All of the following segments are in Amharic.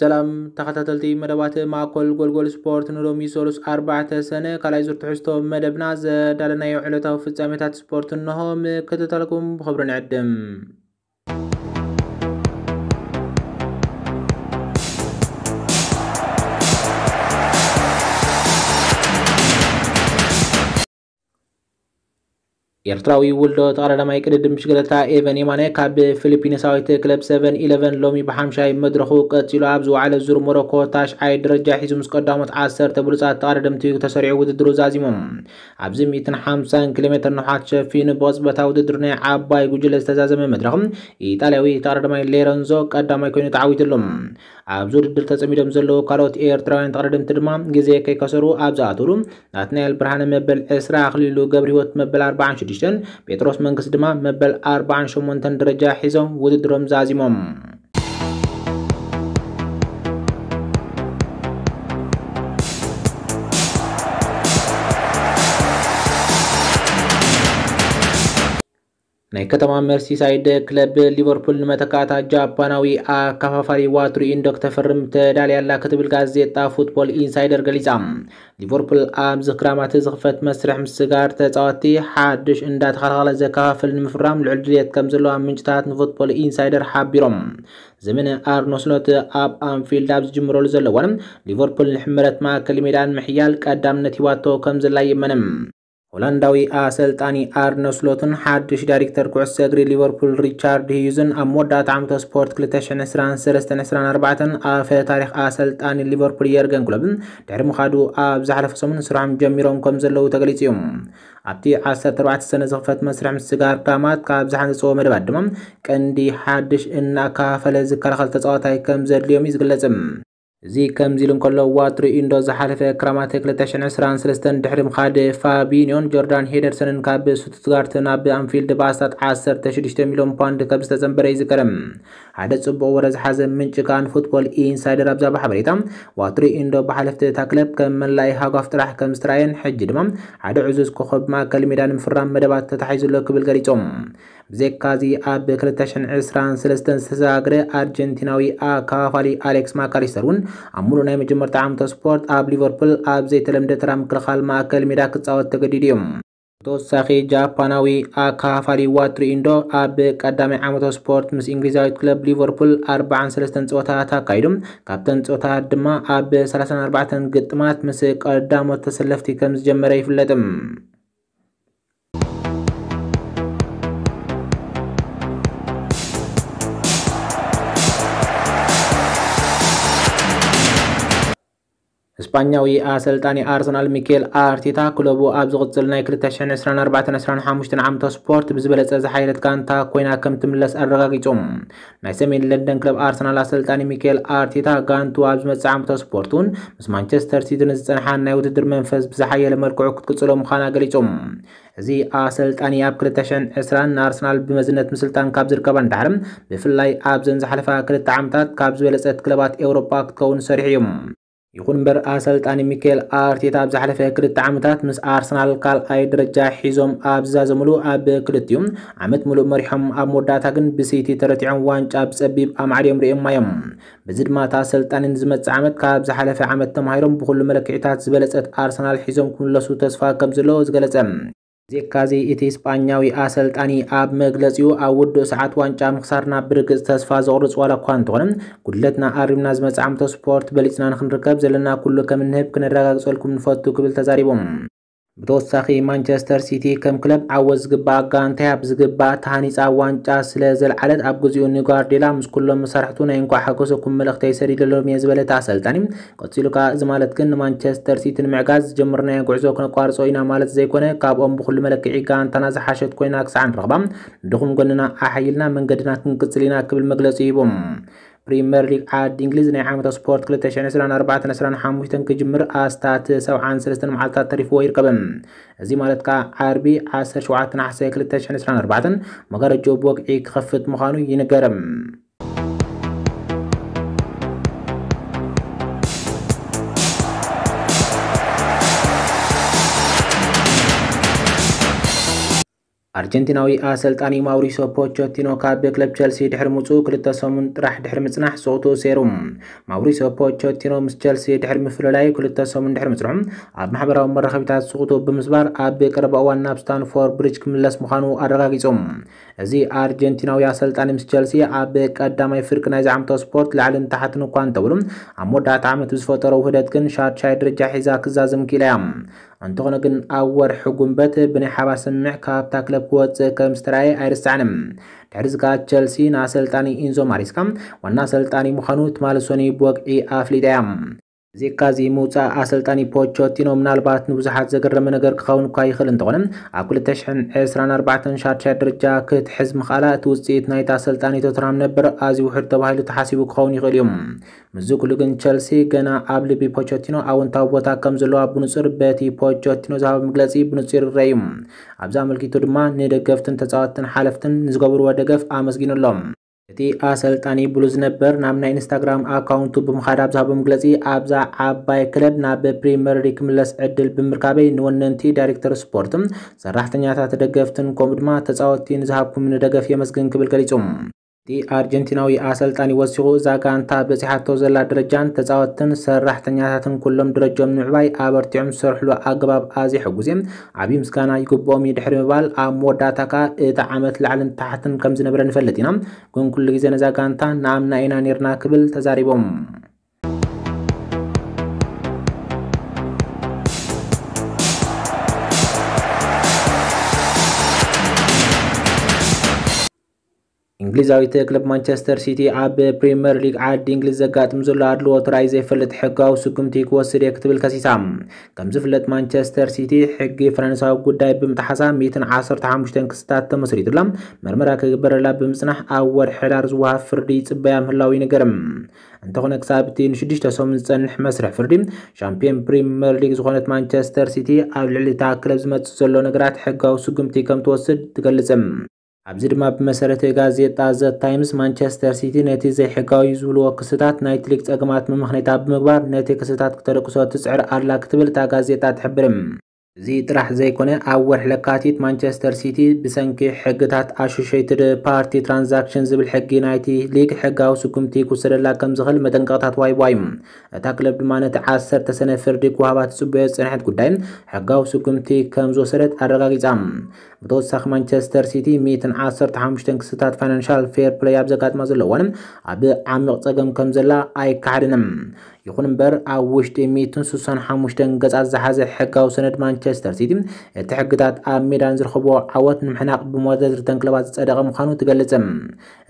ሰላም ተኸታተልቲ መደባት ማእኮል ጎልጎል ስፖርት ንሎሚ ሰሉስ ኣርባዕተ ሰነ ካልኣይ ዙር ትሕዝቶ መደብና ዘዳለናዮ ዕለታዊ ፍጻሜታት ስፖርት እንሆ ምክትታልኩም ብክብሪ ንዕድም ኤርትራዊ ውልዶ ተቐዳዳማይ ቅድድም ሽግለታ ኤቨን የማነ ካብ ፊሊፒንሳዊት ክለብ 711 ሎሚ ብሓምሻይ መድረኹ ቀፂሉ ኣብ ዝወዓለ ዙር ሞሮኮ ታሽዓይ ደረጃ ሒዙ ምስ ቀዳሞት 10 ብሉፃት ተቐዳደምቲ ተሰሪዑ ውድድሩ ዛዚሞም። ኣብዚ 150 ኪሎ ሜትር ንውሓት ሸፊኑ ብቕፅበታ ውድድር ናይ ዓባይ ጉጅለ ዝተዛዘመ መድረኽ ኢጣልያዊ ተቐዳዳማይ ሌረንዞ ቀዳማይ ኮይኑ ተዓዊትሎም ኣብዚ ውድድር ተፀሚዶም ዘለዉ ካልኦት ኤርትራውያን ተቐዳደምቲ ድማ ግዜ ከይከሰሩ ኣብ ዝኣተሉ ናትናኤል ብርሃነ መበል 20 ኣኽሊሉ ገብሪ ሂወት መበል 46 ጴጥሮስ መንግስት ድማ መበል 48 ደረጃ ሒዞም ውድድሮም ዛዚሞም ናይ ከተማ መርሲሳይድ ክለብ ሊቨርፑል ንመተካእታ ጃፓናዊ ኣከፋፋሊ ዋትሩ ኢንዶክ ተፈርም ተዳልያላ ክትብል ጋዜጣ ፉትቦል ኢንሳይደር ገሊፃ ሊቨርፑል ኣብዚ ክራማት ዝኽፈት መስርሕ ምስጋር ተፃወቲ ሓድሽ እንዳተኸላኸለ ዘከፋፍል ንምፍራም ልዑል ድሌት ከም ዘለዋ ምንጭታት ንፉትቦል ኢንሳይደር ሓቢሮም። ዘመነ ኣርነ ስሎት ኣብ ኣንፊልድ ኣብ ዝጅምረሉ ዘለዎን ሊቨርፑል ንሕምረት ማእከል ሜዳ ንምሕያል ቀዳምነት ሂዋቶ ከም ዘላ ይመንም ሆላንዳዊ ኣሰልጣኒ ኣርነ ስሎትን ሓድሽ ዳይሬክተር ኩዕሶ እግሪ ሊቨርፑል ሪቻርድ ሂዩዝን ኣብ መወዳእታ ዓመተ ስፖርት 2023/24 ኣፈ ታሪክ ኣሰልጣኒ ሊቨርፑል የርገን ክሎብን ድሕሪ ምኻዱ ኣብ ዝሓለፈ ሰሙን ስራሖም ጀሚሮም ከም ዘለዉ ተገሊጹ እዮም። ኣብቲ 14 ሰነ ዝኽፈት መስርሕ ምስጋር ክራማት ካብ ዝሓንፅዎ መደባት ድማ ቀንዲ ሓድሽ እናከፋፈለ ዝከላኸል ተፃዋታይ ከም ዘድልዮም እዩ ዝግለጽ እዚ ከምዚ ኢሉ እንከሎ ዋትሪ ኢንዶ ዝሓለፈ ክራማት 2023 ድሕሪ ምኻድ ፋቢኒዮን ጆርዳን ሄደርሰንን ካብ ስቱትጋርት ናብ ኣንፊልድ ብኣስታት 16 ሚልዮን ፓውንድ ከም ዝተፀንበረ ይዝከረም ሓደ ፅቡቅ ወረ ዝሓዘ ምንጭ ካብ ፉትቦል ኢንሳይደር ኣብዛባ ሓበሬታ ዋትሪ ኢንዶ ብሓለፍቲ እታ ክለብ ከም መላኢ ሃጓፍ ጥራሕ ከም ዝተራየን ሕጂ ድማ ሓደ ዕዙዝ ኮኸብ ማእከል ሜዳ ንምፍራም መደባት ተታሒዙሎ ክብል ገሊፆም ብዘካዚ ኣብ 2023 ዝተዘጋገረ ኣርጀንቲናዊ ኣከፋፋሊ ኣሌክስ ማካሊስተር እውን ኣብ ሙሉእ ናይ መጀመርታ ዓመተ ስፖርት ኣብ ሊቨርፑል ኣብ ዘይተለምደ ተራ ምክልኻል ማእከል ሜዳ ክፃወት ተገዲዱ እዮም ብተወሳኺ ጃፓናዊ ኣከፋፋሊ ዋትሪ ኢንዶ ኣብ ቀዳማይ ዓመተ ስፖርት ምስ እንግሊዛዊት ክለብ ሊቨርፑል 43 ፀወታታት ኣካይዶም ካብተን ፀወታታት ድማ ኣብ 34 ግጥማት ምስ ቀዳሞት ተሰለፍቲ ከም ዝጀመረ ይፍለጥ እስጳኛዊ ኣሰልጣኒ ኣርሰናል ሚኬል ኣርቴታ ክለቡ ኣብ ዝቕፅል ናይ 2024/25 ዓመተ ስፖርት ብዝበለፀ ዝሓይለት ጋንታ ኮይና ከም ትምለስ ኣረጋጊፆም ናይ ሰሜን ለንደን ክለብ ኣርሰናል ኣሰልጣኒ ሚኬል ኣርቴታ ጋንቱ ኣብ ዝመፅእ ዓመተ ስፖርት እውን ምስ ማንቸስተር ሲቲ ንዝፀንሓ ናይ ውድድር መንፈስ ብዝሓየለ መልክዑ ክትቅፅሎ ምዃና ገሊፆም። እዚ ኣሰልጣኒ ኣብ 2020 ንኣርሰናል ብመዝነት ምስልጣን ካብ ዝርከባ እንዳሕርም ብፍላይ ኣብዘን ዝሓለፋ ክልተ ዓመታት ካብ ዝበለፀት ክለባት ኤውሮፓ ክትከውን ሰሪሑ እዮም ይኹን እምበር ኣሰልጣኒ ሚኬል ኣርቴታ ኣብ ዝሓለፈ ክልተ ዓመታት ምስ ኣርሰናል ካልኣይ ደረጃ ሒዞም ኣብ ዝዛዘምሉ ኣብ ክልቲኦም ዓመት ሙሉእ መሪሖም ኣብ መወዳእታ ግን ብሲቲ ተረቲዖም ዋንጫ ብፀቢብ ኣማዕድዮም ርኦም ማዮም። በዚ ድማ እታ ኣሰልጣኒ ንዝመፅእ ዓመት ካብ ዝሓለፈ ዓመት ተማሂሮም ብኩሉ መለክዒታት ዝበለፀት ኣርሰናል ሒዞም ክምለሱ ተስፋ ከም ዘለዎ ዝገለጸ ዜካዚ እቲ እስጳኛዊ ኣሰልጣኒ ኣብ መግለፂኡ ኣብ ውድእ ሰዓት ዋንጫ ምክሳርና ብርግፅ ተስፋ ዘቑርፅ ዋላ እኳ እንተኾነ ጉድለትና ኣሪብና ዝመፅእ ዓመተ ስፖርት በሊፅና ንክንርከብ ዘለና ኩሉ ከም እንህብ ክነረጋግፀልኩም ንፈቱ ክብል ተዛሪቦም ብተወሳኺ ማንቸስተር ሲቲ ከም ክለብ ዓወት ዝግባእ ጋንታ ብዝግባእ ተሃኒፃ ዋንጫ ስለ ዘለዓለት ኣብ ግዚኡ ንጓርዴላ ምስ ኩሎም መሳርሕቱ ናይ እንኳ ሓጎሰኩም መልእኽተይ ሰዲደሎም እየ ዝበለት ኣሰልጣኒ ቀፂሉ ከዓ እዚ ማለት ግን ንማንቸስተር ሲቲ ንምዕጋዝ ዝጀመርናዮ ጉዕዞ ክነቋርፆ ኢና ማለት ዘይኮነ ካብኦም ብኩሉ መለክዒ ጋንታና ዝሓሸት ኮይና ክሳዕ ንረኽባ ድኹም ጎንና ኣሓይልና መንገድና ክንቅፅል ኢና ክብል መግለፂ ሂቦም ፕሪምየር ሊግ ዓዲ እንግሊዝ ናይ ዓመተ ስፖርት 2024/25 ክጅምር ኣስታት 73 መዓልትታት ተሪፍዎ ይርከብ እዚ ማለት ከዓ ዓርቢ 17 ናሕሰ 2024 መጋረጆ ብወግዒ ክኸፍት ምዃኑ ይንገርም ኣርጀንቲናዊ ኣሰልጣኒ ማውሪሶ ፖቾቲኖ ካብ ክለብ ቸልሲ ድሕሪ ምፁኡ ክልተ ሰሙን ጥራሕ ድሕሪ ምጽናሕ ስቕቱ ሰይሩ ማውሪሶ ፖቾቲኖ ምስ ቸልሲ ድሕሪ ምፍልላይ ክልተ ሰሙን ድሕሪ ምጽንሑ ኣብ ማሕበራዊ መራኸቢታት ስቕቱ ብምስባር ኣብ ቀረባ እዋን ናብ ስታንፎርድ ብሪጅ ክምለስ ምዃኑ ኣረጋጊፆም። እዚ ኣርጀንቲናዊ ኣሰልጣኒ ምስ ቸልሲ ኣብ ቀዳማይ ፍርቂ ናይ ዝዓመቶ ስፖርት ላዕልን ታሕትን እኳ እንተብሉ ኣብ መወዳእታ ዓመት ብዝፈጠሮ ውህደት ግን ሻድሻይ ደረጃ ሒዛ ክዛዝም ኪኢላ እያ እንተኾነ ግን ኣብ ወርሒ ጉንበት ብናይ ሓባር ስምምዕ ካብታ ክለብ ክወፅእ ከም ዝተረኣየ ኣይርስዓንም ድሕሪ ዝከዓ ቸልሲ ንኣሰልጣኒ ኢንዞ ማሪስካ ዋና ኣሰልጣኒ ምዃኑ ትማሊ ሶኒ ኣፍሊጣ እያ ዜካዚ ምውፃእ ኣሰልጣኒ ፖቾቲኖ ምናልባት ንብዙሓት ዘገረመ ነገር ክኸውን እኳ ይኽእል እንተኾነ ኣብ 2024 ሻድሻይ ደረጃ ክትሕዝ ምኽኣላ እቲ ውፅኢት ናይቲ ኣሰልጣኒ ቶተንሃም ነበር። ኣዝዩ ውሕድ ተባሂሉ ተሓሲቡ ክኸውን ይኽእል እዩ ምዝ ኩሉ ግን ቸልሲ ገና ኣብ ልቢ ፖቾቲኖ ኣወንታዊ ቦታ ከም ዘለዋ ብንጹር በቲ ፖቾቲኖ ዝሃበ መግለፂ ብንጹር ይርአ እዩ። ኣብዛ ኣመልኪቱ ድማ ንደገፍትን ተፃወትን ሓለፍትን ንዝገብርዎ ደገፍ ኣመስጊኑሎም እቲ ኣሰልጣኒ ብሉዝ ነበር። ናብ ናይ ኢንስታግራም ኣካውንቱ ብምኻድ ኣብ ዝሃቦ መግለፂ ኣብዛ ዓባይ ክለብ ናብ ፕሪምየር ሊግ ክምለስ ዕድል ብምርካበይ ንወነንቲ ዳይሬክተር ስፖርትን ሰራሕተኛታት ደገፍትን ከምኡ ድማ ተፃወቲ ንዝሃብኩም ንደገፍ የመስግን ክብል ገሊጹ እቲ ኣርጀንቲናዊ ኣሰልጣኒ ወሲኹ እዛ ጋንታ በፂሓቶ ዘላ ደረጃን ተፃወትን ሰራሕተኛታትን ኩሎም ደረጆም ንምዕባይ ኣበርቲዖም ዝሰርሕሉ ኣገባብ ኣዝዩ ሕጉዝ እየ ዓብዪ ምስጋና ይግብኦም እዩ ድሕሪ ምባል ኣብ መወዳእታ ካ እቲ ዓመት ላዕልን ታሕትን ከም ዝነበረ ንፈልጥ ኢና። ግን ኩሉ ግዜ ነዛ ጋንታ ንኣምና ኢና ነርና ክብል ተዛሪቦም እንግሊዛዊት ክለብ ማንቸስተር ሲቲ ኣብ ፕሪምየር ሊግ ዓዲ እንግሊዝ ዘጋጥም ዘሎ ኣድልዎ ተራእዩ ዘይፈልጥ ሕጋዊ ስጉምቲ ክወስድ እየ ክትብል ከሲሳ። ከም ዝፍለጥ ማንቸስተር ሲቲ ሕጊ ፋይናንሳዊ ጉዳይ ብምጥሓሳ 115 ክስታት ተመስሪቱላ። መርመራ ክግበረላ ብምጽናሕ ኣብ ወርሒ ሕዳር ዝወሃብ ፍርዲ ጽበያ ምህላዊ ይነገርም። እንተኾነ ክሳብ ንሽዱሽተ ሰሙን ዝጸንሕ መስርሕ ፍርዲ ሻምፒዮን ፕሪምየር ሊግ ዝኾነት ማንቸስተር ሲቲ ኣብ ልዕሊ እታ ክለብ ዝመጽእ ዘሎ ነገራት ሕጋዊ ስጉምቲ ከም ትወስድ ትገልጽም ኣብዚ ድማ ብመሰረተ ጋዜጣ ዘ ታይምስ ማንቸስተር ሲቲ ነቲ ዘይሕጋዊ ዝብልዎ ክስታት ናይቲ ሊግ ፀገማት መምኽኔታ ብምግባር ነቲ ክስታት ክተደቅሶ ትፅዕር ኣላ ክትብል እታ ጋዜጣ ትሕብርም እዚ ጥራሕ ዘይኮነ ኣብ ወርሒ ለካቲት ማንቸስተር ሲቲ ብሰንኪ ሕግታት Associated Party Transaction ዝብል ሕጊ ናይቲ ሊግ ሕጋዊ ስጉምቲ ክውሰደላ ከም ዝኽእል መጠንቀቕታት ዋይዋ እዩ እታ ክለብ ድማ ነቲ ዓሰርተ ሰነ ፍርዲ ክወሃባ ትፅበዮ ዝፅንሐት ጉዳይ ሕጋዊ ስጉምቲ ከም ዝወሰደት ኣረጋጊፃ ብተወሳኺ ማንቸስተር ሲቲ 115 ክስታት Financial Fair Play ኣብ ዘጋጥማ ዘለዋን ኣብ ዓሚቕ ፀገም ከም ዘላ ኣይከሓድንም ይኹን እምበር ኣብ ውሽጢ 165 ገጻት ዝሓዘ ሕጋዊ ሰነድ ማንቸስተር ሲቲ እቲ ሕግታት ኣብ ሜዳን ዝረኽብዎ ዓወት ንምሕናቕ ብመደርደሪተን ክለባት ዝፀደቐ ምዃኑ ትገልጽ።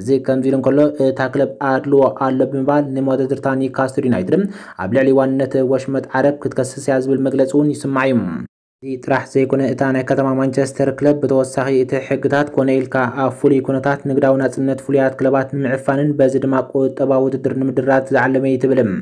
እዚ ከምዚ ኢሉ እንከሎ እታ ክለብ ኣድልዎ ኣሎ ብምባል ንመደርደሪታ ኒውካስትል ዩናይትድ ኣብ ልዕሊ ዋንነት ወሽመጥ ዓረብ ክትከስስ እያ ዝብል መግለፂ እውን ይስማዕ እዩ ጥራሕ ዘይኮነ እታ ናይ ከተማ ማንቸስተር ክለብ ብተወሳኺ እቲ ሕግታት ኮነ ኢልካ ኣብ ፍሉይ ኩነታት ንግዳዊ ናፅነት ፍሉያት ክለባት ንምዕፋንን በዚ ድማ ቁጠባዊ ውድድር ንምድራት ዝዓለመ እዩ ትብልም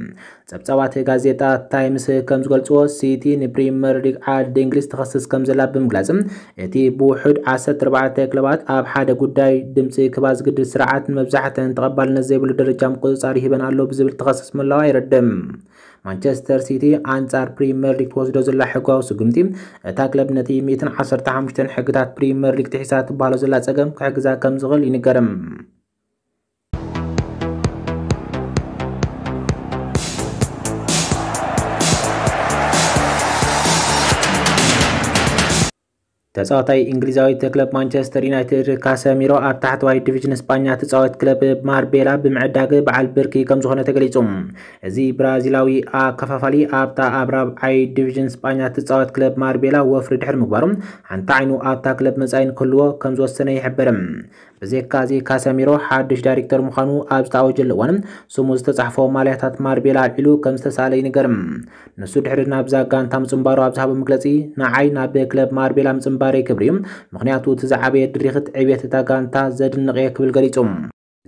ፀብፃባት ጋዜጣ ታይምስ ከም ዝገልፅዎ ሲቲ ንፕሪምየር ሊግ ዓዲ እንግሊዝ ትኸስስ ከም ዘላ ብምግላፅም እቲ ብውሑድ 14 ክለባት ኣብ ሓደ ጉዳይ ድምፂ ክባ ዝግድድ ስርዓት መብዛሕትአን ተቐባልነት ዘይብሉ ደረጃ ምቁፅፃር ይህበን ኣሎ ብዝብል ትኸስስ ምህላዋ ይረድም ማንቸስተር ሲቲ ኣንጻር ፕሪምየር ሊግ ትወስዶ ዘላ ሕጋዊ ስጉምቲ እታ ክለብ ነቲ 115 ሕግታት ፕሪምየር ሊግ ትሒዛ ትባሃሎ ዘላ ፀገም ክሕግዛ ከም ዝኽእል ይንገርም ተፃዋታይ እንግሊዛዊት ክለብ ማንቸስተር ዩናይትድ ካሰሚሮ ኣብ ታሕተዋይ ዲቪዥን እስጳኛ ትፃወት ክለብ ማርቤላ ብምዕዳግ በዓል ብርኪ ከም ዝኾነ ተገሊጹ እዚ ብራዚላዊ ኣከፋፋሊ ኣብታ ኣብ ራብዓይ ዲቪዥን እስጳኛ ትፃወት ክለብ ማርቤላ ወፍሪ ድሕሪ ምግባሩ ሓንቲ ዓይኑ ኣብታ ክለብ መፃኢ ንክህልዎ ከም ዝወሰነ ይሕብርም ብዘካዚ ካሰሚሮ ሓድሽ ዳይሬክተር ምዃኑ ኣብ ዝተኣወጀለ እዋን ስሙ ዝተፃሕፎ ማልያታት ማርቤላ ኣልዒሉ ከም ዝተሳለ ይንገርም ንሱ ድሕሪ ናብዛ ጋንታ ምፅምባሩ ኣብ ዝሃቦ መግለፂ ንዓይ ናብ ክለብ ማርቤላ ምፅምባር ክብሪ እዩ። ምክንያቱ እቲ ዝዓበየ ድሪኽት ዕብየት እታ ጋንታ ዘድንቕ እየ ክብል ገሊጹ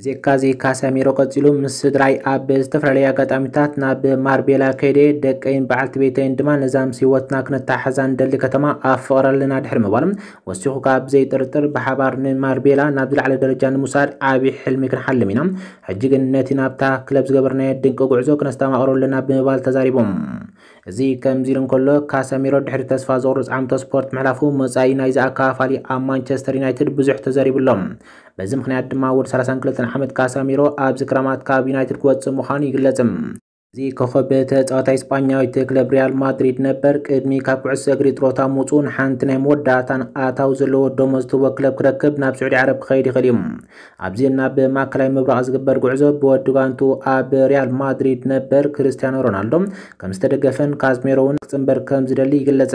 ዜካዚ ካሰሚሮ ቀፂሉ ምስ ስድራይ ኣብ ዝተፈላለየ ኣጋጣሚታት ናብ ማርቤላ ከይደ ደቀይን በዓልቲ ቤተይን ድማ ነዛ ምስ ሂወትና ክነተሓሓዛ ንደሊ ከተማ ኣፍቕር ኣለና ድሕሪ ምባል ወሲኹ ካብ ብዘይጥርጥር ብሓባር ንማርቤላ ናብ ዝለዕለ ደረጃ ንምውሳድ ዓብዪ ሕልሚ ክንሓልም ኢና። ሕጂ ግን ነቲ ናብታ ክለብ ዝገበርናዮ ድንቂ ጉዕዞ ክነስተማቕሮ ኣለና ብምባል ተዛሪቦም እዚ ከምዚ ኢሉ እንከሎ ካሰሚሮ ድሕሪ ተስፋ ዝቁርፅ ዓመተ ስፖርት ምሕላፉ መጻኢ ናይዚ ኣከፋፋሊ ኣብ ማንቸስተር ዩናይትድ ብዙሕ ተዘሪብሎም በዚ ምክንያት ድማ ወዲ 32 ዓመት ካሳሚሮ ኣብዚ ክረማት ካብ ዩናይትድ ክወፅእ ምዃኑ ይግለጽ እዚ ኮኸብ ተፃዋታይ ስፓኛዊት ክለብ ሪያል ማድሪድ ነበር። ቅድሚ ካብ ኩዕሶ እግሪ ጥሮታ ምውፁ ንሓንቲ ናይ መወዳእታን ኣታዊ ዘለዎ ደሞዝ ትህቦ ክለብ ክረክብ ናብ ስዑዲ ዓረብ ክኸይድ ይኽእል እዩ። ኣብዚ ናብ ማእከላይ ምብራቕ ዝግበር ጉዕዞ ብወዲ ጓንቱ ኣብ ሪያል ማድሪድ ነበር ክርስቲያኖ ሮናልዶ። ከም ዝተደገፈን ካዝሜሮ እውን ክፅምበር ከም ዝደሊ ይግለጽ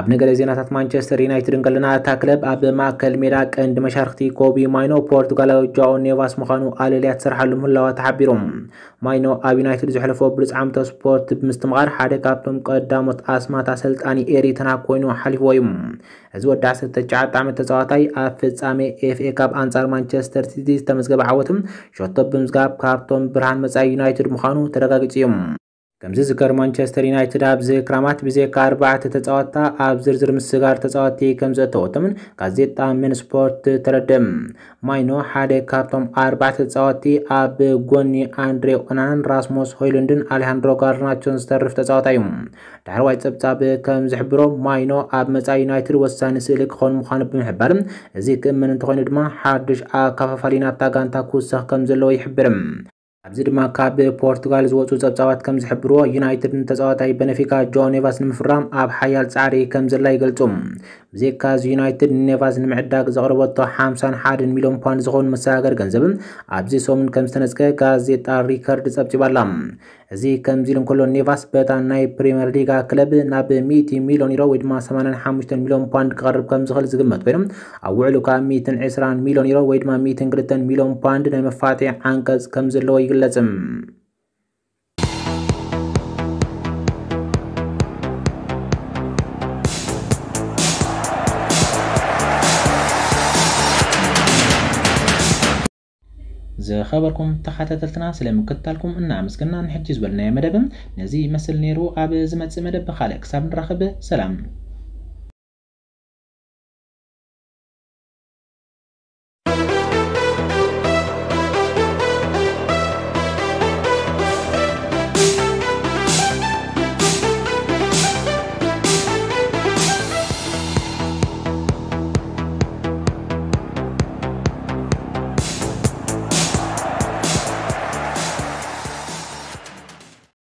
ኣብ ነገረ ዜናታት ማንቸስተር ዩናይትድ እንከለና እታ ክለብ ኣብ ማእከል ሜዳ ቀንዲ መሻርክቲ ኮቢ ማይኖ ፖርቱጋላዊ ጃኦ ኔቫስ ምዃኑ ኣለልያ ትሰርሓሉ ምህላዋ ተሓቢሮም። ማይኖ ኣብ ዩናይትድ ዘሕለፎ ብሉፅ ስፖርት ብምስትምቓር ሓደ ካብቶም ቀዳሞት ኣስማት ኣሰልጣኒ ኤሪተና ኮይኑ ሓሊፍዎ እዩ። እዚ ወዲ 19 ዓመት ተፃዋታይ ኣብ ፍጻሜ FA Cup ኣንጻር ማንቸስተር ሲቲ ዝተመዝገበ ዓወትም ሸቶ ብምዝጋብ ካብቶም ብርሃን መጻኢ ዩናይትድ ምዃኑ ተረጋጊጹ እዮም ከምዚ ዝነገር ማንቸስተር ዩናይትድ ኣብዚ ክረማት ብዜካ ኣርባዕተ ተፃወታ ኣብ ዝርዝር ምስጋር ተፃወቲ ከም ዘተወቶምን ጋዜጣ ሜን ስፖርት ተረድም። ማይኖ ሓደ ካብቶም ኣርባዕተ ተፃወቲ ኣብ ጎኒ ኣንድሬ ኦናናን ራስሞስ ሆይሉንድን ኣሌሃንድሮ ጋርናቾን ዝተርፍ ተፃወታ እዩ። ዳሕርዋይ ፀብጻብ ከም ዝሕብሮ ማይኖ ኣብ መፃኢ ዩናይትድ ወሳኒ ስእሊ ክኾን ምዃኑ ብምሕባር እዚ ክእምን እንተኮይኑ ድማ ሓዱሽ ኣከፋፋሊ ናብታ ጋንታ ክውሰኽ ከም ዘለዎ ይሕብር ኣብዚ ድማ ካብ ፖርቱጋል ዝወፁ ፀብፃባት ከም ዝሕብርዎ ዩናይትድ ተፃዋታይ ቤንፊካ ጆ ኔቫስ ንምፍራም ኣብ ሓያል ፃዕሪ ከም ዘላ ይገልጹ ብዜካዚ ዩናይትድ ኔቫስ ንምዕዳግ ዘቕረበቶ 51 ሚሊዮን ፓውንድ ዝኾኑ መሰጋገር ገንዘብን ኣብዚ ሶምን ከም ዝተነፅቀ ጋዜጣ ሪከርድ ፀብፂባላ እዚ ከምዚ ኢሉ እንከሎ ኔቫስ በታ ናይ ፕሪምየር ሊጋ ክለብ ናብ 100 ሚሊዮን ዩሮ ወይ ድማ 85 ሚሊዮን ፓውንድ ክቐርብ ከም ዝኽእል ዝግመት ኮይኖም ኣብ ውዕሉ ካብ 120 ሚሊዮን ዩሮ ወይ ድማ 102 ሚሊዮን ፓውንድ ናይ መፋትሒ ዓንቀጽ ከም ዘለዎ ይግለጽ ዝኸበርኩም ተኸታተልትና ስለምክትታልኩም እናመስግና ንሕጂ ዝበልናዮ መደብም ነዚ ይመስል ነይሩ ኣብ ዝመፅእ መደብ ብካልእ ክሳብ ንራኸብ ሰላም